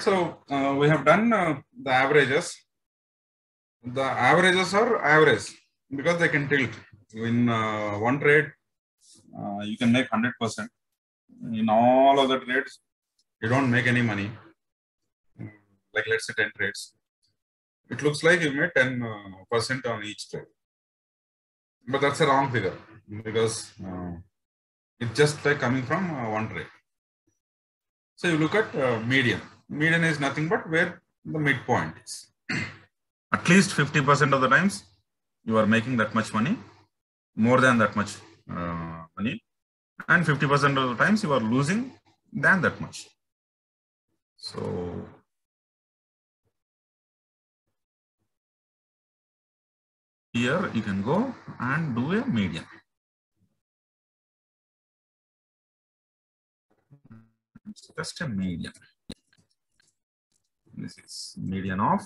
So uh, we have done uh, the averages. The averages are average because they can tilt. In uh, one trade, uh, you can make 100%. In all other trades, you don't make any money. Like let's say 10 trades. It looks like you made 10% on each trade. But that's a wrong figure because uh, it's just like coming from uh, one trade. So you look at uh, median. Median is nothing but where the midpoint is. At least 50% of the times you are making that much money, more than that much uh, money. And 50% of the times you are losing than that much. So here you can go and do a median. Just a median. This is median of?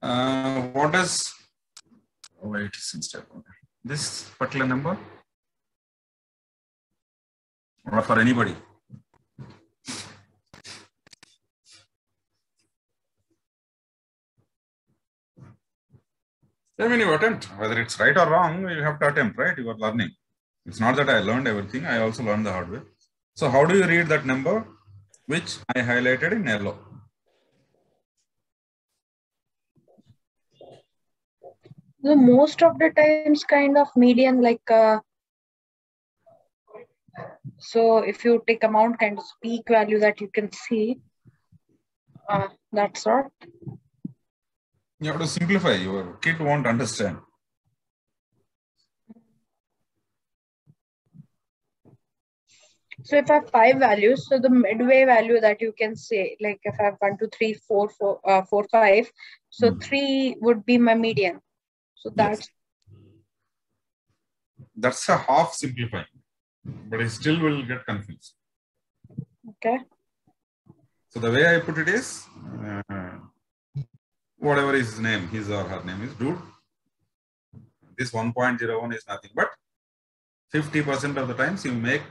Uh, what does oh, this particular number? Or for anybody I mean, you attempt whether it's right or wrong. You have to attempt, right? You are learning. It's not that I learned everything. I also learned the hard way. So, how do you read that number, which I highlighted in yellow? The most of the times, kind of median, like uh, so. If you take amount kind of peak value that you can see, uh, that sort. You have to simplify. Your kid won't understand. So if I have five values, so the midway value that you can say, like if I have one, two, three, four, four, uh, four, five, so Hmm. three would be my median. So that's That's a half simplifying, but I still will get confused. okay. So the way I put it is, whatever his name, his or her name is, dude. This 1.01 is nothing but 50% of the times you make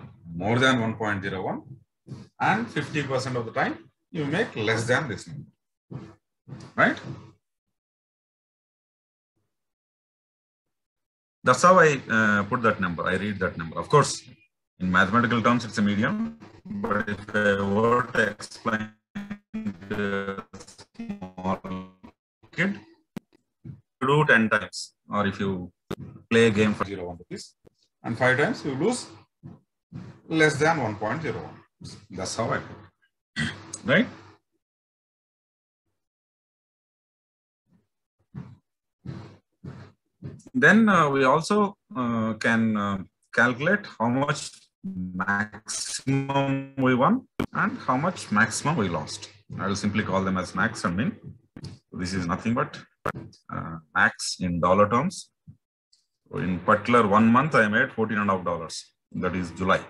more than 1.01 and 50% of the time you make less than this number. Right? That's how I uh, put that number. I read that number. Of course, in mathematical terms, it's a median. But if I were to explain small kid, you do 10 times. Or if you play a game for 0 rupees and 5 times, you lose less than 1.01. That's how I put it. Right? Then uh, we also uh, can uh, calculate how much maximum we won and how much maximum we lost. I will simply call them as max and min. This is nothing but uh, max in dollar terms. In particular, one month I made fourteen and a half dollars. That is July.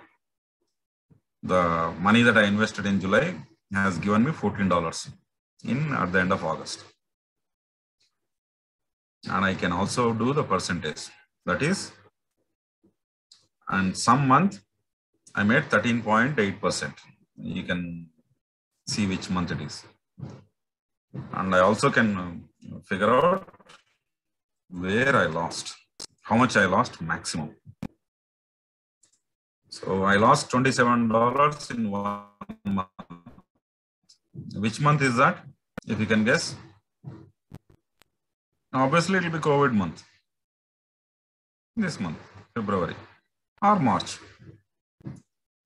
The money that I invested in July has given me fourteen dollars in at the end of August. And I can also do the percentage. That is, and some month I made 13.8%. You can see which month it is. And I also can uh, figure out where I lost, how much I lost maximum. So I lost $27 in one month. Which month is that? If you can guess. Obviously, it will be COVID month. This month, February or March.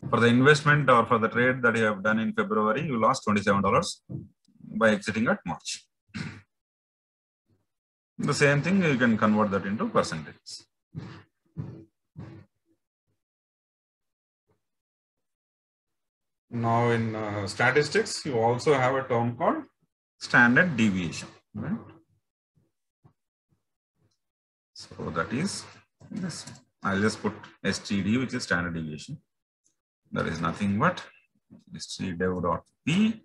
For the investment or for the trade that you have done in February, you lost $27 by exiting at March. The same thing, you can convert that into percentages. Now, in uh, statistics, you also have a term called standard deviation. Right? So that is this. I'll just put STD, which is standard deviation. That is nothing but std dot stdev.p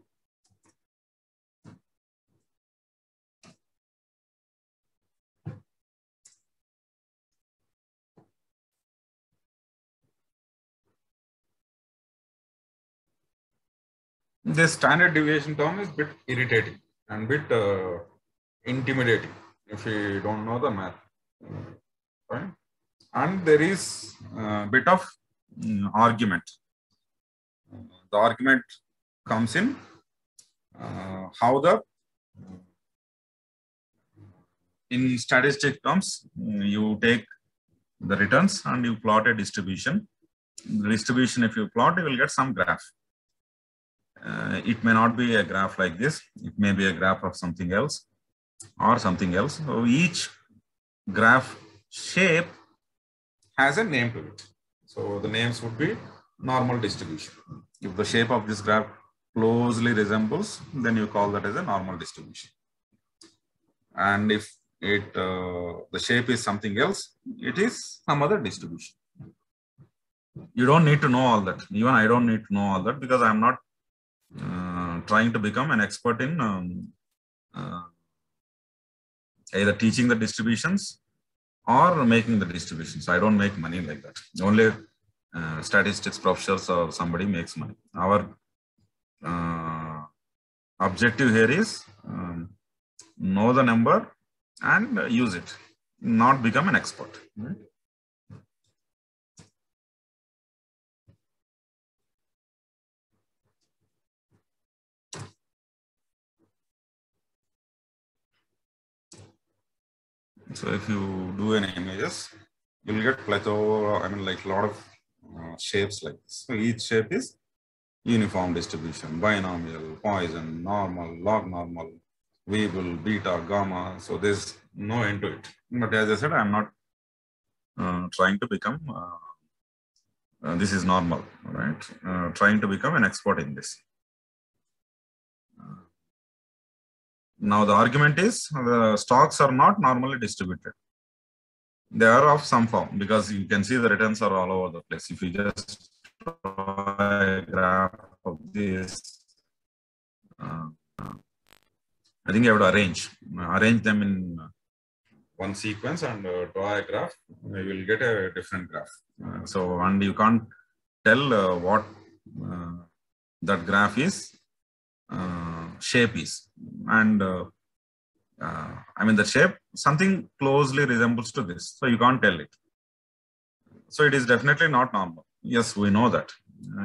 This standard deviation term is bit irritating and bit uh, intimidating if you don't know the math. Right? And there is a bit of mm, argument. The argument comes in uh, how the in statistic terms you take the returns and you plot a distribution the distribution if you plot you will get some graph uh, it may not be a graph like this. It may be a graph of something else or something else. So each graph shape has a name to it. So the names would be normal distribution. If the shape of this graph closely resembles then you call that as a normal distribution. And if it uh, the shape is something else it is some other distribution. You don't need to know all that. Even i don't need to know all that because i'm not uh, trying to become an expert in um, uh, either teaching the distributions or making the distributions i don't make money like that only uh, statistics professors or somebody makes money our uh, objective here is um, know the number and use it, not become an expert. Right? So if you do any images, you'll get plethora, I mean like a lot of uh, shapes like this. So each shape is uniform distribution, binomial, Poisson, normal, log normal, Weibull, beta, gamma. So there's no end to it. But as I said, I'm not uh, trying to become, uh, uh, this is normal, right? Uh, trying to become an expert in this. Now the argument is the stocks are not normally distributed. They are of some form because you can see the returns are all over the place. If you just draw a graph of this, uh, I think you have to arrange, arrange them in one sequence and uh, draw a graph, you will get a different graph. Uh, so, and you can't tell uh, what uh, that graph is, shape is. And uh, I mean, the shape, something closely resembles to this. So, you can't tell it. So, it is definitely not normal. Yes, we know that.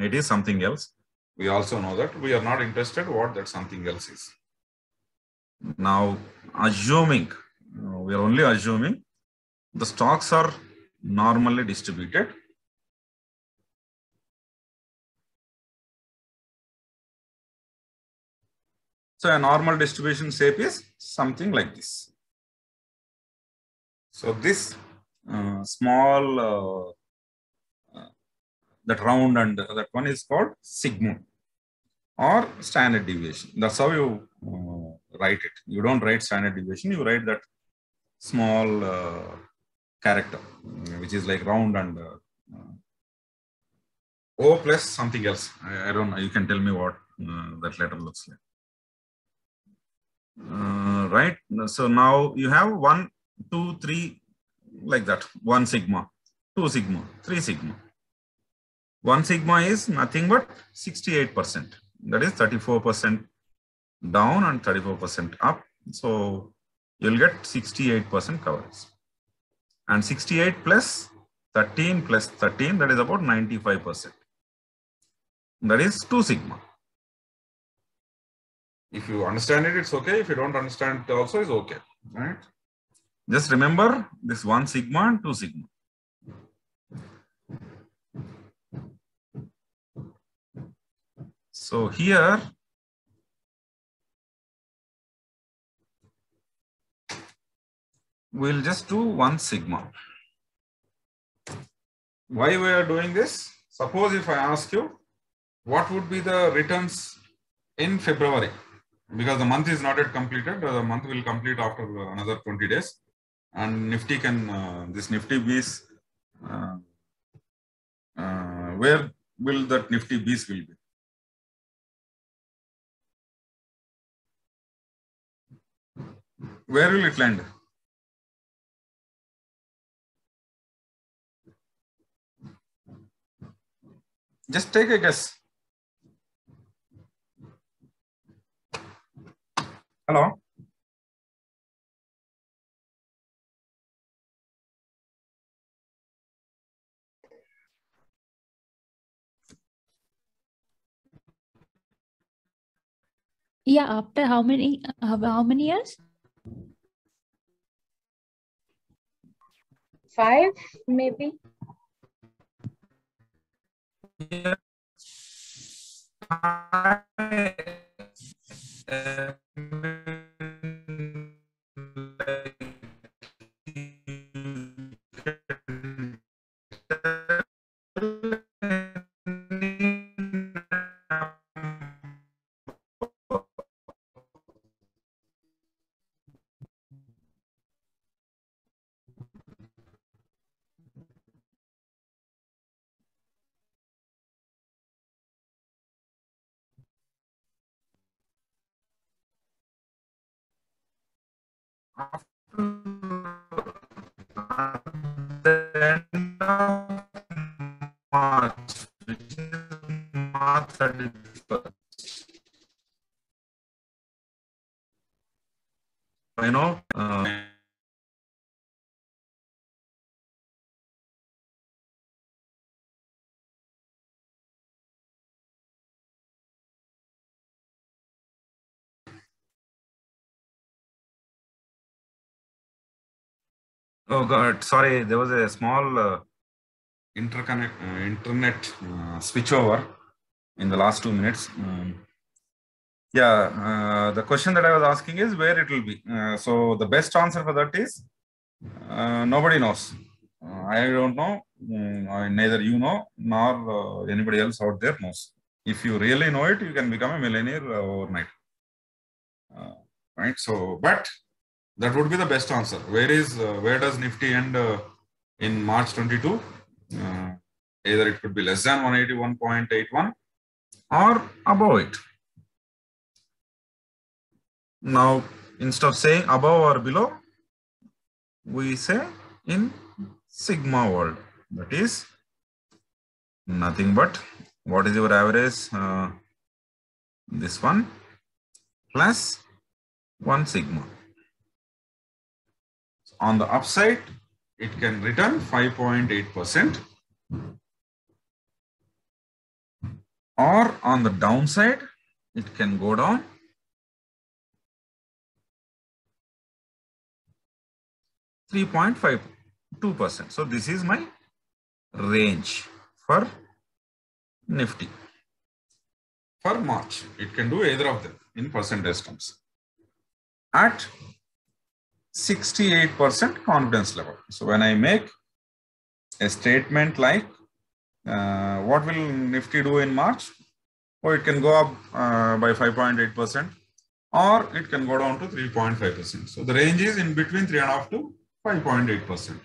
it is something else. We also know that we are not interested what that something else is. Now, assuming, we are only assuming the stocks are normally distributed. So, a normal distribution shape is something like this. So, this uh, small, uh, uh, that round and that one is called sigma or standard deviation. That's how you uh, write it. You don't write standard deviation, you write that small uh, character, which is like round and O plus something else. I, I, don't know. You can tell me what that letter looks like. Uh, right. So now you have one, two, three, like that. One sigma, two sigma, three sigma. One sigma is nothing but 68% that is 34% down and 34% up. So you'll get 68% coverage. And 68 plus 13 plus 13, that is about 95%. That is 2 sigma. If you understand it, it's okay. If you don't understand it also, it's okay. Right? Just remember this 1 sigma and 2 sigma. So here, we'll just do one sigma. Why we are doing this? Suppose if I ask you, what would be the returns in February? Because the month is not yet completed, the month will complete after another 20 days. And Nifty can, uh, this Nifty BeES, uh, uh, where will that Nifty BeES will be? Where will it land? Just take a guess. Hello. Yeah, after how many how, how many years? Five, maybe. Yeah. Uh, the Oh God, sorry, there was a small uh, interconnect, uh, internet uh, switchover in the last two minutes. Um, yeah, uh, the question that I was asking is where it will be. Uh, so the best answer for that is uh, nobody knows. I don't know. I- neither you know nor anybody else out there knows. If you really know it, you can become a millionaire overnight. Right. So, but that would be the best answer. Where is uh, where does Nifty end uh, in March 22? Uh, either it could be less than 181.81 or above it. Now, instead of saying above or below, we say in sigma world. That is nothing but what is your average? Uh, this one plus 1 sigma on the upside, it can return 5.8%. Or on the downside, it can go down Three point five two percent. So this is my range for Nifty. For March, it can do either of them in percentage terms. At 68% confidence level. So when I make a statement like, uh, what will Nifty do in March? Or it can go up uh, by 5.8% or it can go down to 3.5%. So the range is in between 3.5 to 5.8%.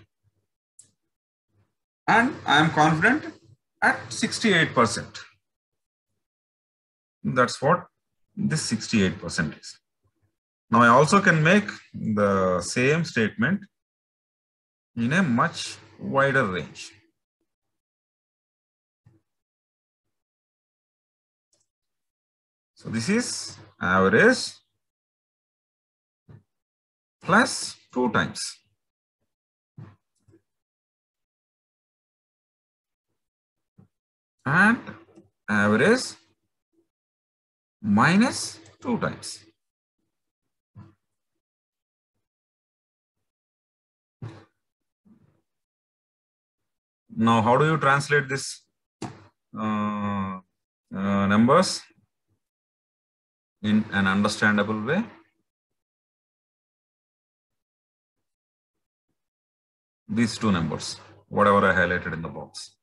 And I am confident at 68%. That's what this 68% is. Now I also can make the same statement in a much wider range. So this is average plus two times. And average minus two times. Now, how do you translate this uh, uh, numbers in an understandable way? These two numbers, whatever I highlighted in the box.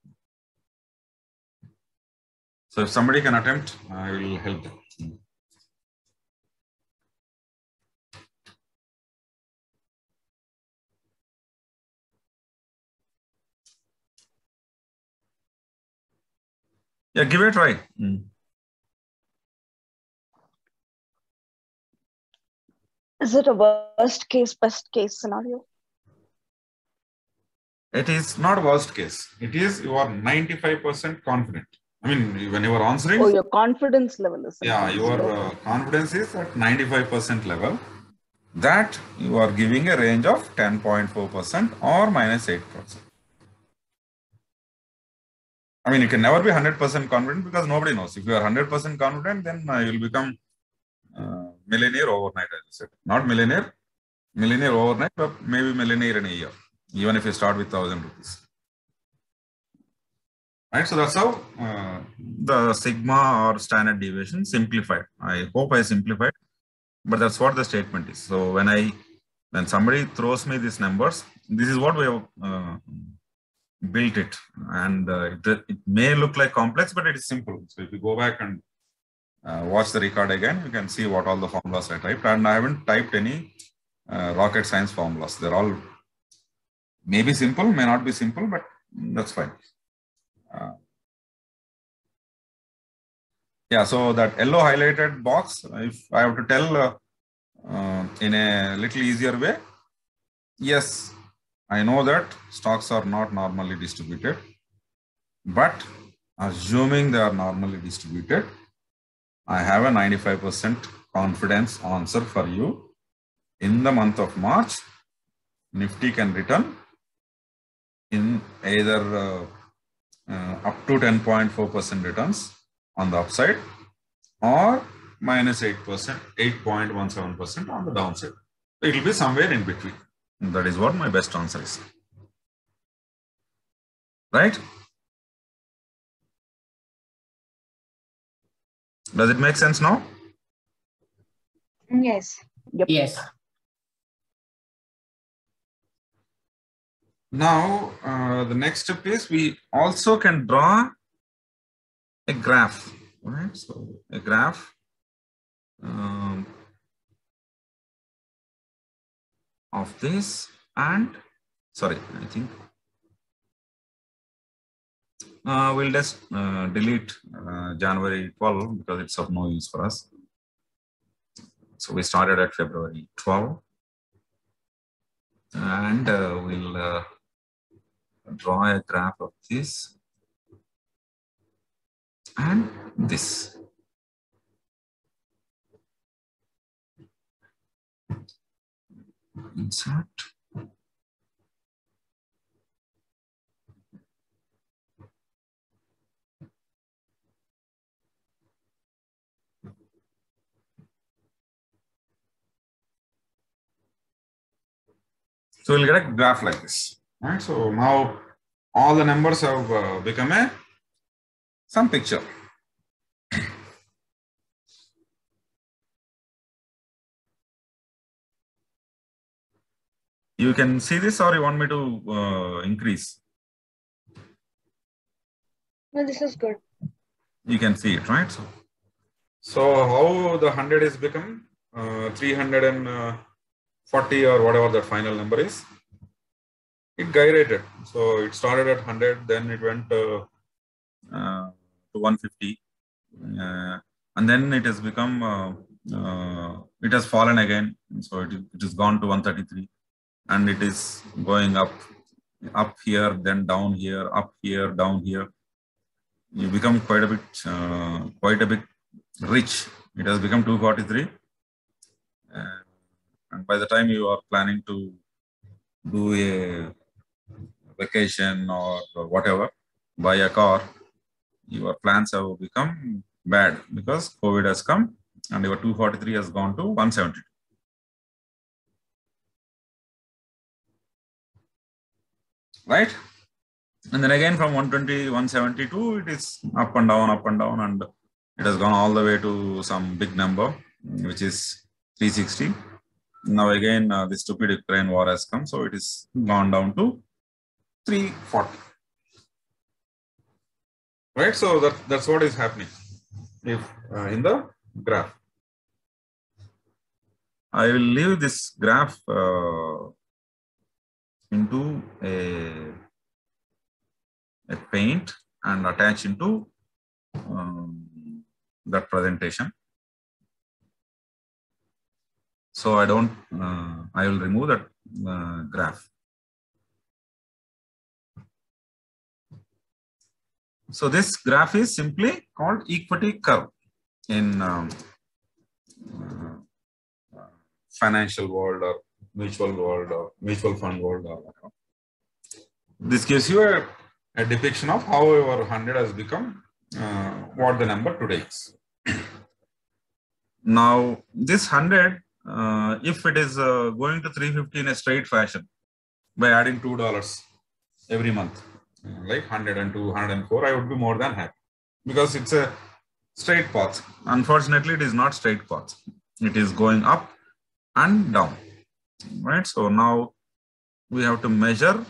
So if somebody can attempt, I will help them. Yeah, give it a try. Mm. Is it a worst case, best case scenario? It is not worst case. It is you are 95% confident. I mean, when you are answering, Oh, your confidence level is. yeah, your uh, confidence is at 95% level. That you are giving a range of 10.4% or minus 8%. I mean, you can never be 100% confident because nobody knows. If you are 100% confident, then uh, you'll become uh, millionaire overnight, as I said. Not millionaire, millionaire overnight, but maybe millionaire in a year, even if you start with 1000 rupees. Right, so that's how uh, the sigma or standard deviation simplified. I hope I simplified, but that's what the statement is. So when I, when somebody throws me these numbers, this is what we have uh, built it, and uh, it, it may look like complex, but it is simple. So if you go back and uh, watch the record again, you can see what all the formulas I typed, and I haven't typed any uh, rocket science formulas. They're all maybe simple, may not be simple, but that's fine. Uh, yeah, so that yellow highlighted box, if I have to tell uh, uh, in a little easier way, yes, I know that stocks are not normally distributed, but assuming they are normally distributed, I have a 95% confidence answer for you. In the month of March, Nifty can return in either uh, uh, up to 10.4% returns on the upside or minus 8%, 8.17% on the downside. It will be somewhere in between. That is what my best answer is. Right? Does it make sense now? Yes. Yes. Now, uh, the next step is we also can draw a graph, right? So a graph um, of this and, sorry, I think uh, we'll just uh, delete uh, January 12 because it's of no use for us. So we started at February 12 and uh, we'll uh, draw a graph of this and this. Insert. So we'll get a graph like this. Right. So now all the numbers have uh, become a some picture. You can see this or you want me to uh, increase? No, this is good. You can see it, right? So, so how the 100 is become uh, 340 or whatever the final number is. It gyrated. So it started at 100, then it went uh, uh, to 150. Uh, and then it has become, uh, uh, it has fallen again. So it, it has gone to 133 and it is going up, up here, then down here, up here, down here. You become quite a bit, uh, quite a bit rich. It has become 243. Uh, and by the time you are planning to do a vacation or whatever, buy a car, your plans have become bad because COVID has come and your 243 has gone to 172. Right? And then again from 120, 172, it is up and down, up and down, and it has gone all the way to some big number, which is 360. Now again, uh, the stupid Ukraine war has come, so it is gone down to 340. Right, so that, that's what is happening if uh, in the graph. I will leave this graph uh, into a, a paint and attach into um, that presentation. So I don't, uh, I will remove that uh, graph. So this graph is simply called equity curve in um, uh, financial world or mutual world or mutual fund world or whatever. This gives you a, a depiction of how your 100 has become uh, what the number today is. now this 100, uh, if it is uh, going to 350 in a straight fashion by adding $2 every month, uh, like 102, 104, I would be more than happy because it's a straight path. Unfortunately, it is not straight path. It is going up and down, right? So now we have to measure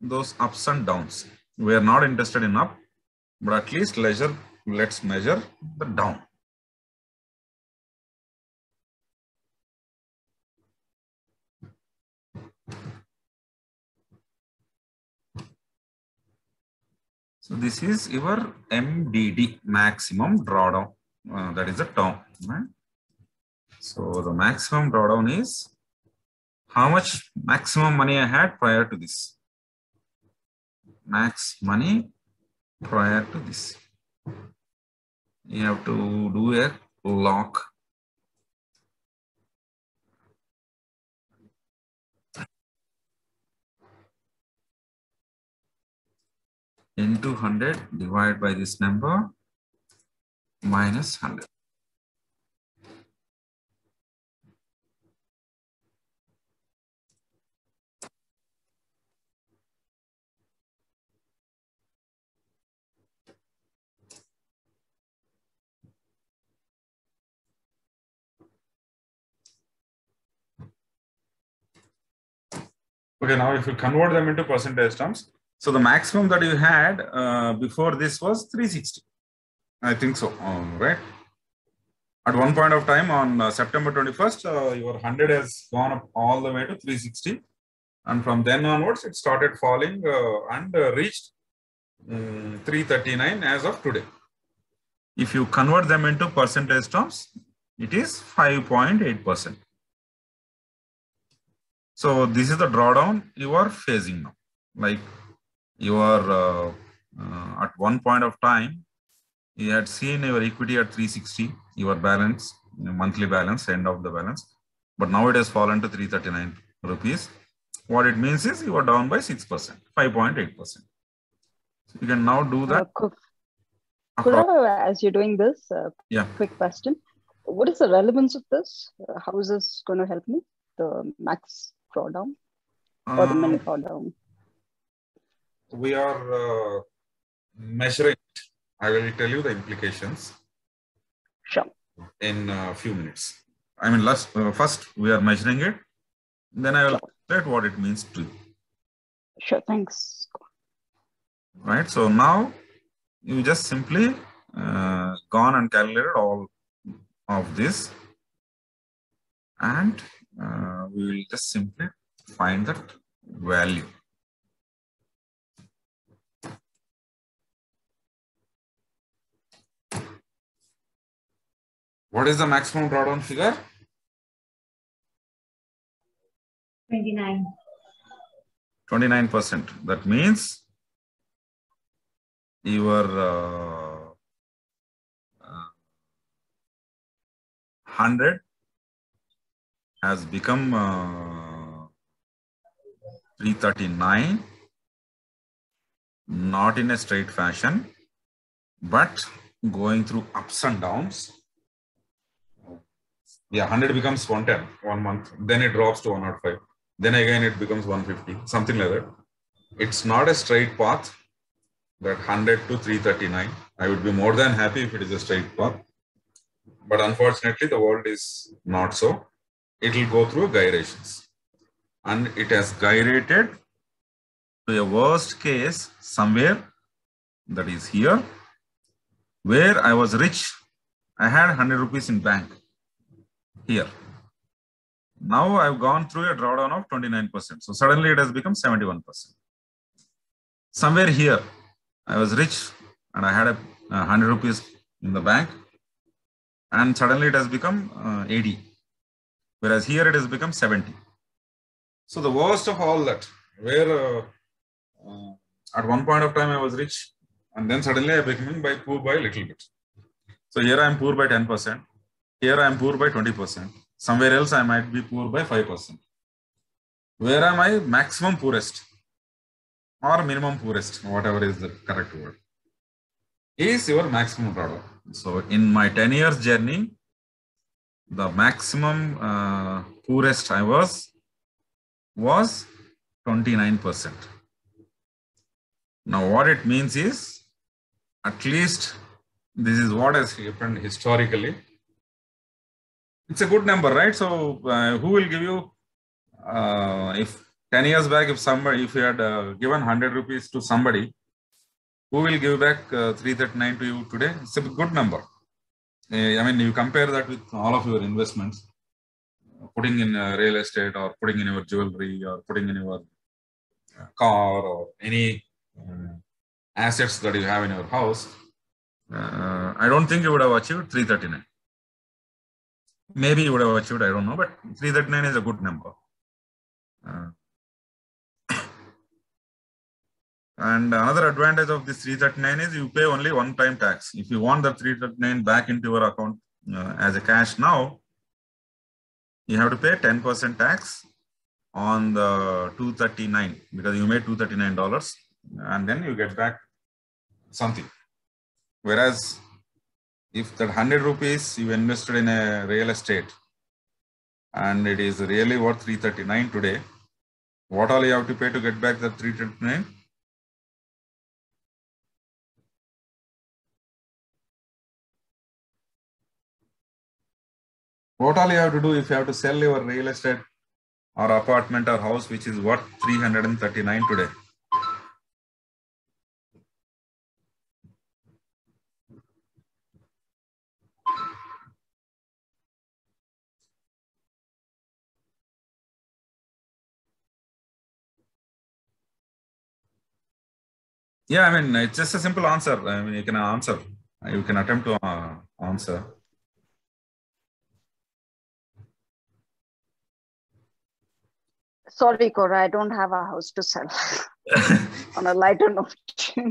those ups and downs. We are not interested in up, but at least leisure, let's measure the down. So this is your MDD, maximum drawdown. Uh, that is the term. Right? So the maximum drawdown is how much maximum money I had prior to this. Max money prior to this. You have to do a lock. into 100 divided by this number minus 100. Okay, now if you convert them into percentage terms, so the maximum that you had uh, before this was 360. I think so, um, right? At one point of time on uh, September 21st, uh, your 100 has gone up all the way to 360. And from then onwards, it started falling uh, and uh, reached um, 339 as of today. If you convert them into percentage terms, it is 5.8%. So this is the drawdown you are facing now. Like you are uh, uh, at one point of time, you had seen your equity at 360, your balance, your monthly balance, end of the balance, but now it has fallen to 339 rupees. What it means is you are down by 6%, 5.8%. So you can now do Uh, that. Ku- across- as you're doing this, uh, Yeah. quick question. What is the relevance of this? Uh, how is this going to help me? The max drawdown or the drawdown? we are uh, measuring. it. I will tell you the implications Sure. in a few minutes. I mean, last, uh, first we are measuring it, then I will state what it means to you. Sure. Thanks. Right. So now you just simply uh, gone and calculated all of this, and uh, we will just simply find that value. What is the maximum drawdown figure? 29. 29%. That means your uh, uh, 100 has become uh, 339, not in a straight fashion, but going through ups and downs. Yeah, 100 becomes 110 one month, then it drops to 105 then again it becomes 150 something like that. It's not a straight path that 100 to 339 i would be more than happy if it is a straight path. But unfortunately the world is not so it will go through gyrations and it has gyrated to a worst case somewhere that is here where i was rich i had 100 rupees in bank here now I've gone through a drawdown of 29%. So suddenly it has become 71%. Somewhere here, I was rich and I had a, a 100 rupees in the bank and suddenly it has become uh, 80. Whereas here it has become 70. So the worst of all that, where uh, uh, at one point of time I was rich and then suddenly I became by poor by little bit. So here I am poor by 10%. Here I am poor by 20%. Somewhere else I might be poor by 5%. Where am I maximum poorest or minimum poorest, whatever is the correct word, is your maximum drawdown. So in my 10 years journey, the maximum uh, poorest I was was 29%. Now, what it means is at least this is what has happened historically. It's a good number, right? So, uh, who will give you uh, if 10 years back, if somebody, if you had uh, given 100 rupees to somebody, who will give back uh, 339 to you today? It's a good number. Uh, I mean, you compare that with all of your investments, putting in uh, real estate or putting in your jewelry or putting in your uh, car or any uh, assets that you have in your house. Uh, I don't think you would have achieved 339. Maybe you would have achieved, I don't know, but 339 is a good number. Uh, and another advantage of this 339 is you pay only one time tax. If you want the 339 back into your account uh, as a cash now, you have to pay 10% tax on the 239 because you made $239 and then you get back something. Whereas if that 100 rupees you invested in a real estate and it is really worth 339 today, what all you have to pay to get back the 339? What all you have to do if you have to sell your real estate or apartment or house which is worth 339 today? Yeah, I mean, it's just a simple answer. I mean, you can answer. You can attempt to uh, answer. Sorry, Cora, I don't have a house to sell. On a lighter note.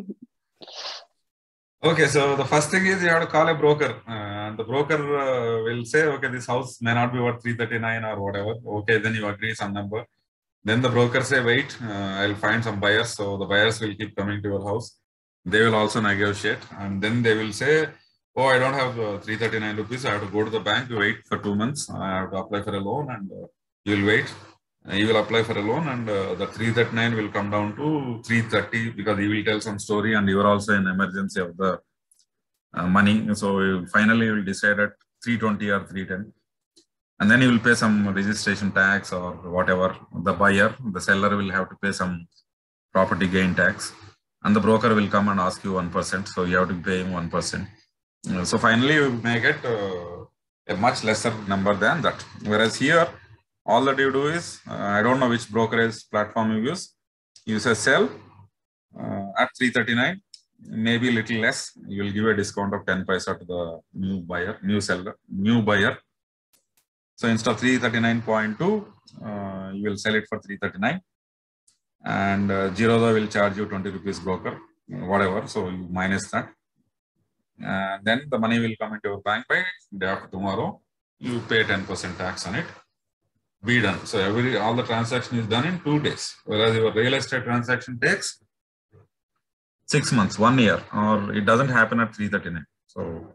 Okay, so the first thing is you have to call a broker. Uh, the broker uh, will say, okay, this house may not be worth 339 or whatever. Okay, then you agree some number. Then the broker say, wait, uh, I'll find some buyers. So the buyers will keep coming to your house. They will also negotiate. And then they will say, oh, I don't have uh, 339 rupees. I have to go to the bank, wait for two months. I have to apply for a loan and uh, you'll wait. You will apply for a loan and uh, the 339 will come down to 330 because he will tell some story and you are also in emergency of the uh, money. So finally you will decide at 320 or 310 and then you will pay some registration tax or whatever. The buyer the seller will have to pay some property gain tax. And the broker will come and ask you 1% so you have to pay him 1% Uh, so finally you may get uh, a much lesser number than that. Whereas here all that you do is uh, i don't know which brokerage platform you use you say sell uh, at 339 maybe a little less you will give a discount of 10 paisa to the new buyer new seller new buyer so instead of 339.2, uh, you will sell it for 339 and uh, Zerodha will charge you 20 rupees broker, whatever. So you minus that. And then the money will come into your bank by day after tomorrow. You pay 10% tax on it. Be done. So every all the transaction is done in two days. Whereas your real estate transaction takes six months, one year, or it doesn't happen at 339. So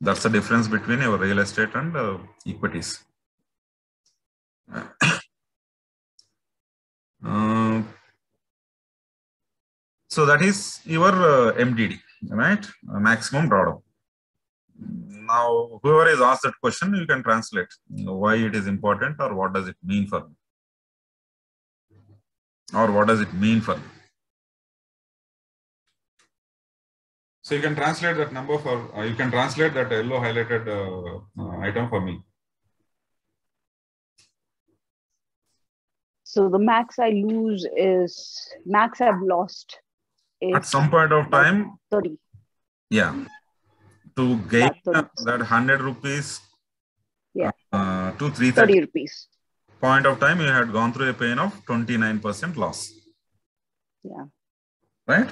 that's the difference between your real estate and uh, equities. Uh, so that is your uh, MDD, right? Uh, maximum drawdown. Now, whoever is asked that question, you can translate why it is important or what does it mean for me. Or what does it mean for me. So you can translate that number for, uh, you can translate that yellow highlighted uh, uh, item for me. So the max I lose is max I've lost is At some point of time, 30. yeah, to gain That's uh, that 100 rupees Yeah. uh, to 330 30 rupees. point of time, you had gone through a pain of 29% loss, Yeah. right?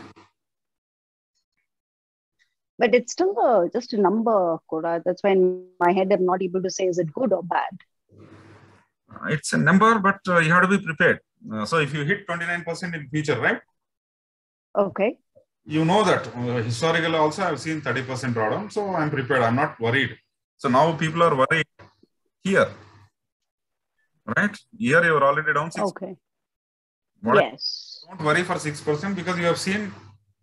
But it's still a, just a number, Kora. That's why in my head I'm not able to say is it good or bad. It's a number, but uh, you have to be prepared. Uh, so if you hit 29% in future, right? Okay. You know that uh, historically also I've seen 30% drawdown. So I'm prepared. I'm not worried. So now people are worried here. Right? Here you're already down 6 Okay. What yes. Don't worry for 6% because you have seen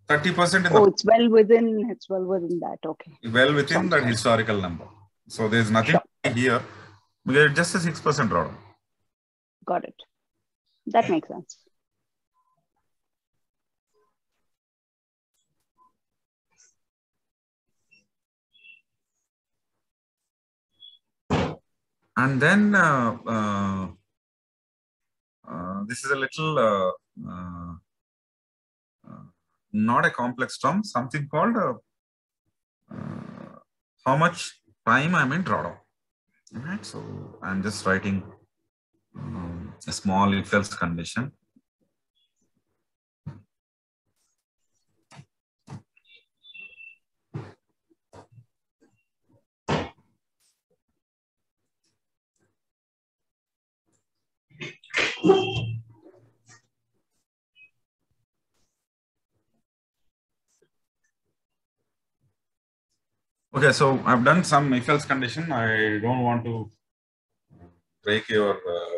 30% in Oh, the it's well within. It's well within that. Okay. well within that historical number. So there's nothing here because it's just a 6% drawdown. Got it. That makes sense. And then uh, uh, uh, this is a little not a complex term, something called how much time I'm in drawdown. Right, so I'm just writing um, a small if else condition. Okay, so I've done some if else condition. I don't want to break your uh,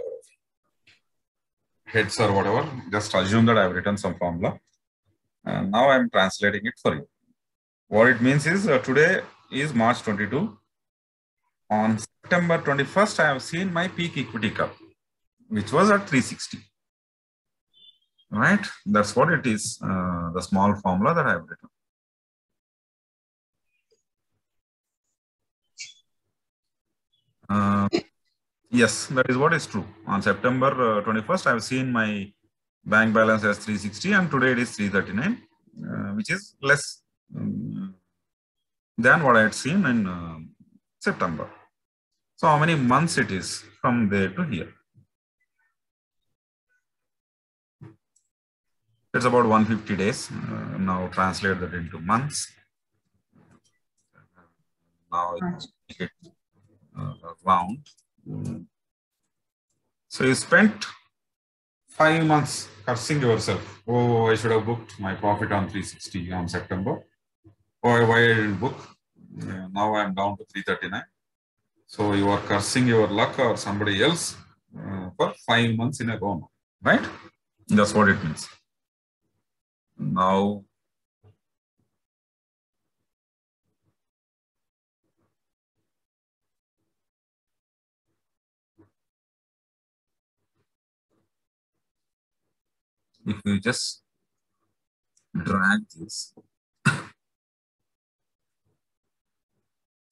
heads or whatever. Just assume that I've written some formula. And now I'm translating it for you. What it means is uh, today is March 22. On September 21st, I have seen my peak equity curve, which was at 360. Right? That's what it is, uh, the small formula that I've written. Uh, yes, that is what is true. On September uh, 21st, I've seen my bank balance as 360 and today it is 339, uh, which is less um, than what I had seen in uh, September. So how many months it is from there to here? It's about 150 days. Uh, now translate that into months. Now it's make it uh, round. Mm. So you spent five months cursing yourself. Oh, I should have booked my profit on 360 on September. Oh, why I didn't book? Yeah, now I'm down to 339. So you are cursing your luck or somebody else uh, for five months in a row, right? That's what it means. Now if you just drag this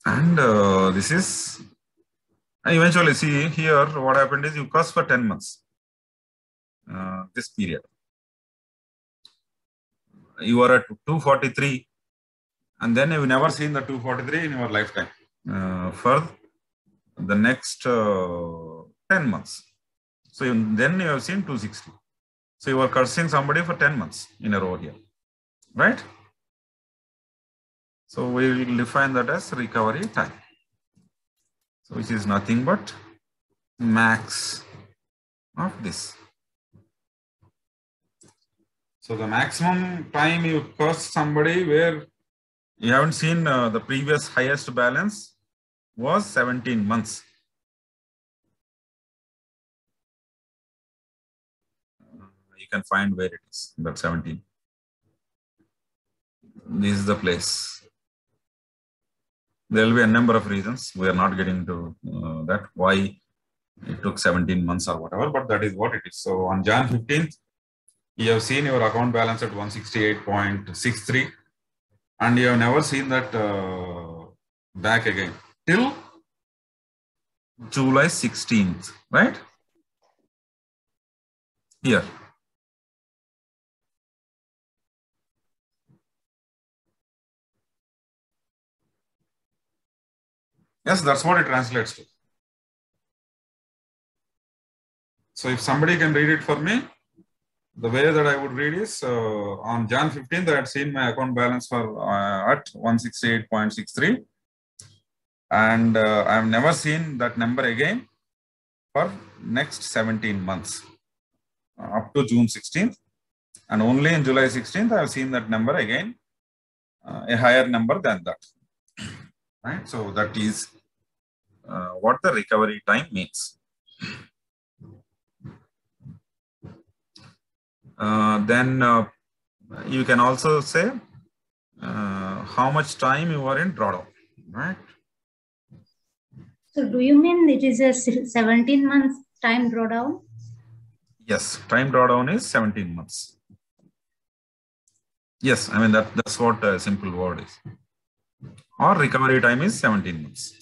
and uh, this is eventually see here what happened is you cost for 10 months uh, this period you are at 243 and then you've never seen the 243 in your lifetime uh, for the next uh, 10 months so you, then you have seen 260 so you are cursing somebody for 10 months in a row here, right? So we will define that as recovery time. So which is nothing but max of this. So the maximum time you curse somebody where you haven't seen uh, the previous highest balance was 17 months. you can find where it is, that 17. This is the place. There will be a number of reasons. We are not getting to uh, that, why it took 17 months or whatever, but that is what it is. So on Jan 15th, you have seen your account balance at 168.63 and you have never seen that uh, back again till July 16th, right? Here. Yes, that's what it translates to. So if somebody can read it for me, the way that I would read is uh, on Jan 15th, I had seen my account balance for uh, at 168.63. And uh, I've never seen that number again for next 17 months uh, up to June 16th. And only in July 16th, I've seen that number again, uh, a higher number than that. Right. So that is uh, what the recovery time means. Then uh, you can also say uh, how much time you are in drawdown, right? So do you mean it is a 17 months time drawdown? Yes, time drawdown is 17 months. Yes, I mean that that's what a simple word is. Or recovery time is 17 months.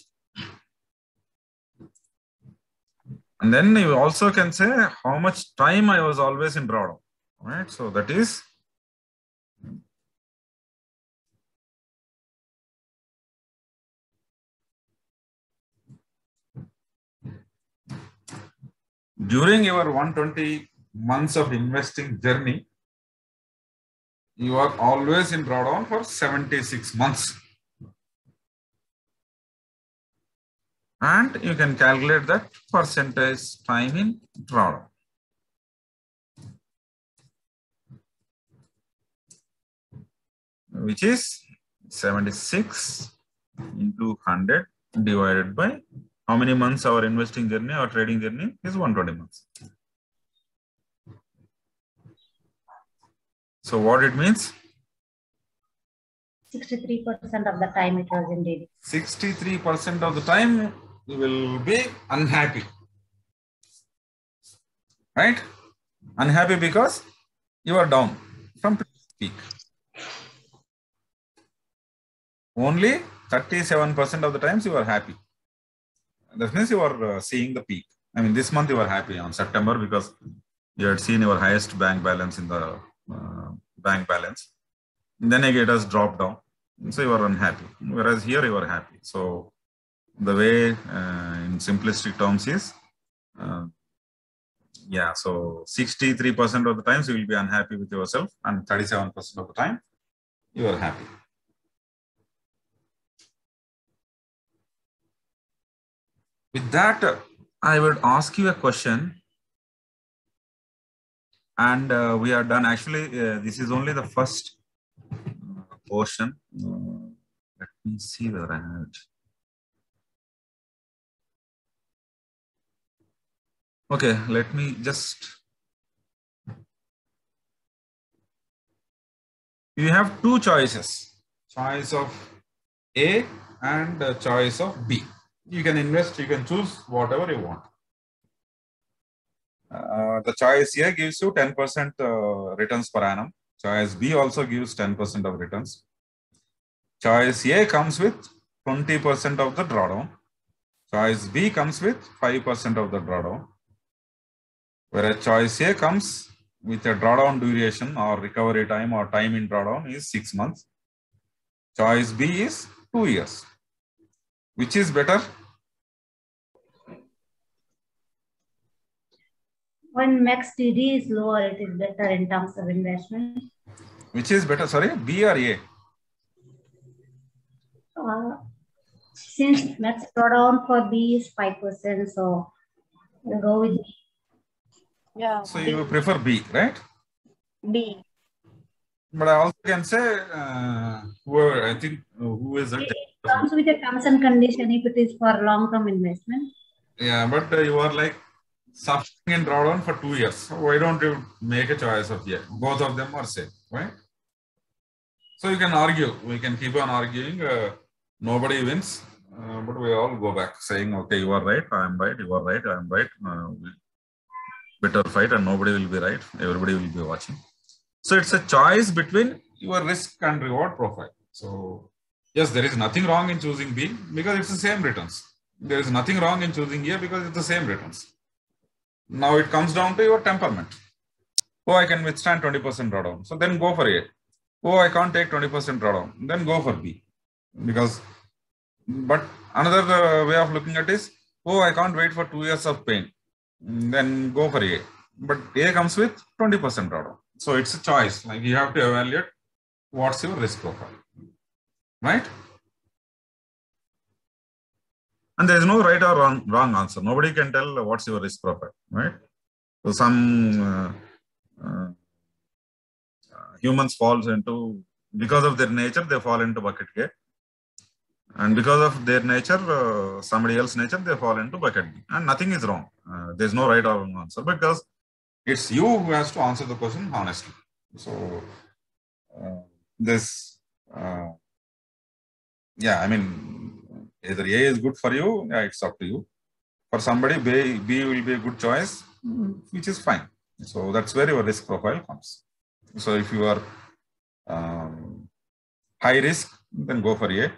And then you also can say how much time I was always in drawdown, right? So that is during your 120 months of investing journey, you are always in drawdown for 76 months. And you can calculate that percentage time in drawdown. Which is 76 into 100 divided by how many months our investing journey or trading journey is 120 months. So what it means? 63% of the time it was indeed. 63% of the time you will be unhappy. Right? Unhappy because you are down from peak. Only 37% of the times you are happy. That means you are uh, seeing the peak. I mean, this month you are happy on September because you had seen your highest bank balance in the uh, bank balance. And then again, it has dropped down. So you are unhappy. Whereas here you are happy. So the way uh, in simplistic terms is, uh, yeah, so 63% of the times you will be unhappy with yourself and 37% of the time you are happy. With that, I would ask you a question. And uh, we are done. Actually, uh, this is only the first uh, portion. Uh, let me see where I had. Okay, let me just. You have two choices choice of A and uh, choice of B. You can invest, you can choose whatever you want. Uh, the choice A gives you 10% uh, returns per annum. Choice B also gives 10% of returns. Choice A comes with 20% of the drawdown. Choice B comes with 5% of the drawdown. Whereas choice A comes with a drawdown duration or recovery time or time in drawdown is six months. Choice B is two years. Which is better? When max TD is lower, it is better in terms of investment. Which is better? Sorry, B or A? Uh, since max drawdown for B is 5%, so we'll go with B. Yeah. So you prefer B, right? B. But I also can say, uh, whoever, I think, uh, who is it? Comes with a terms and condition if it is for long-term investment. Yeah, but uh, you are like suffering in drawdown for two years. So why don't you make a choice of yeah? Both of them are same, right? So you can argue. We can keep on arguing. Uh, nobody wins, uh, but we all go back saying, okay, you are right, I am right, you are right, I am right. Uh, we better fight, and nobody will be right. Everybody will be watching. So it's a choice between your risk and reward profile. So yes, there is nothing wrong in choosing B because it's the same returns. There is nothing wrong in choosing A because it's the same returns. Now it comes down to your temperament. Oh, I can withstand 20% drawdown. So then go for A. Oh, I can't take 20% drawdown. Then go for B. Because, but another uh, way of looking at is, oh, I can't wait for two years of pain. Then go for A. but A comes with 20% drawdown. So it's a choice. Like you have to evaluate what's your risk profile, right? And there is no right or wrong, wrong answer. Nobody can tell what's your risk profile, right? So some uh, uh, humans falls into because of their nature they fall into bucket A, and because of their nature, uh, somebody else nature they fall into bucket B, and nothing is wrong. Uh, there is no right or wrong answer because it's you who has to answer the question honestly. So uh, this, uh, yeah, I mean, either A is good for you, yeah, it's up to you. For somebody, B, B will be a good choice, which is fine. So that's where your risk profile comes. So if you are um, high risk, then go for A.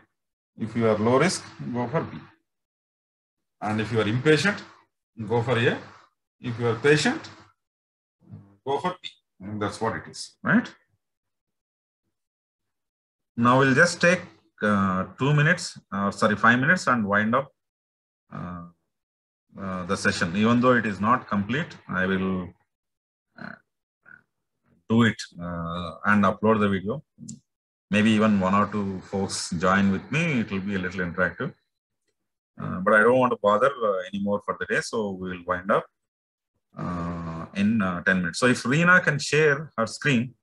If you are low risk, go for B. And if you are impatient, go for A. If you are patient, go for B. And that's what it is, right? Now we'll just take uh, two minutes, uh, sorry, five minutes and wind up uh, uh, the session. Even though it is not complete, I will uh, do it uh, and upload the video. Maybe even one or two folks join with me. It will be a little interactive. But I don't want to bother anymore for the day, so we will wind up in uh, 10 minutes. So if Reena can share her screen,